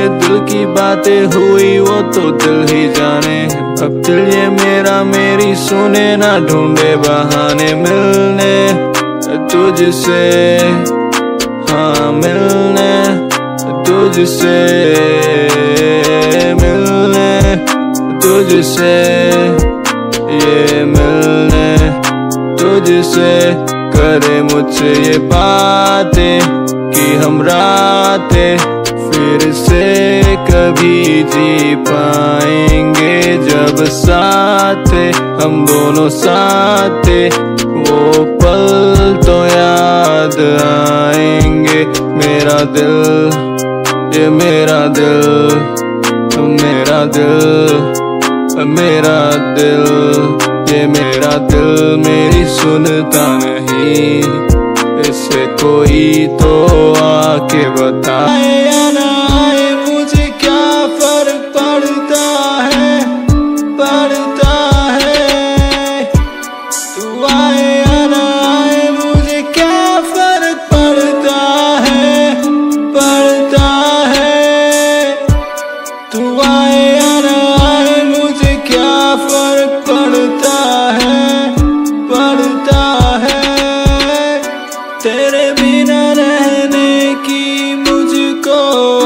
जिससे दिल की बातें हुई, वो तो दिल ही जाने। अब दिल ये मेरा, मेरी सुने ना ढूंढे बहाने मिलने। तुझसे हाँ मिलने। तुझसे मिलने। तुझसे, ये मिलने। तुझसे करे मुझसे ये बातें कि हम रातें फिर से कभी जी पाएँगे जब साथ हम दोनों साथ वो पल तो याद आएँगे। मेरा दिल, ये मेरा दिल मेरा दिल मेरा दिल, ये मेरा दिल, मेरी सुनता नहीं। इसे कोई तो आके बताए। oh.